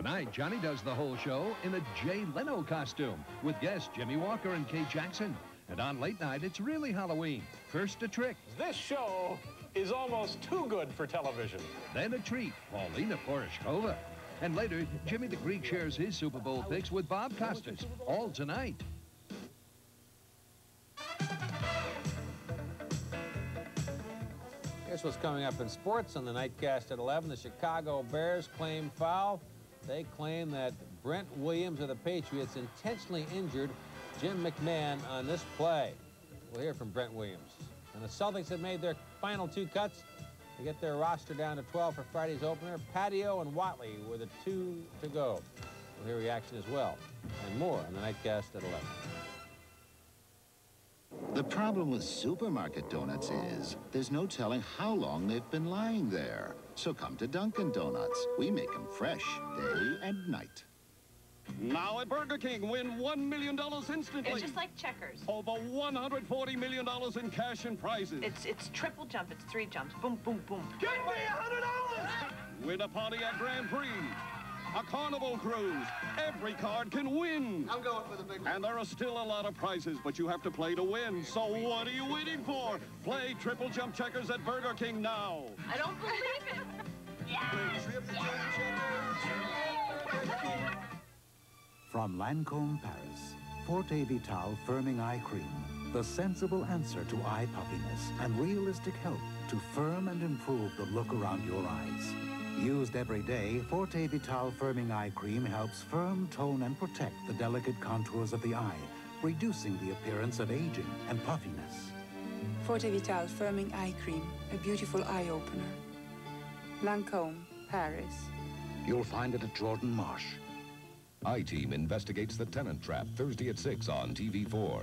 Tonight, Johnny does the whole show in a Jay Leno costume with guests Jimmy Walker and Kate Jackson. And on late night, it's really Halloween. First a trick. This show is almost too good for television. Then a treat, Paulina Porizkova. And later, Jimmy the Greek shares his Super Bowl picks with Bob Costas. All tonight. Here's what's coming up in sports on the nightcast at 11. The Chicago Bears claim foul. They claim that Brent Williams of the Patriots intentionally injured Jim McMahon on this play. We'll hear from Brent Williams. And the Celtics have made their final two cuts to get their roster down to 12 for Friday's opener. Patio and Watley were the two to go. We'll hear reaction as well. And more on the Nightcast at 11. The problem with supermarket donuts is there's no telling how long they've been lying there. So come to Dunkin' Donuts. We make them fresh, day and night. Now at Burger King, win $1 million instantly. It's just like checkers. Over $140 million in cash and prizes. It's it's triple jump. It's three jumps. Boom, boom, boom. Get me $100! Win a Pontiac Grand Prix. A carnival cruise. Every card can win. I'm going for the big one. And there are still a lot of prizes, but you have to play to win. So what are you waiting for? Play triple jump checkers at Burger King now. I don't believe it. Yes! Triple jump checkers. From Lancome Paris, Forte Vital Firming Eye Cream, the sensible answer to eye puffiness and realistic help to firm and improve the look around your eyes. Used every day, Forte Vital Firming Eye Cream helps firm, tone, and protect the delicate contours of the eye, reducing the appearance of aging and puffiness. Forte Vital Firming Eye Cream, a beautiful eye opener. Lancome, Paris. You'll find it at Jordan Marsh. I-Team investigates the tenant trap Thursday at 6 on TV4.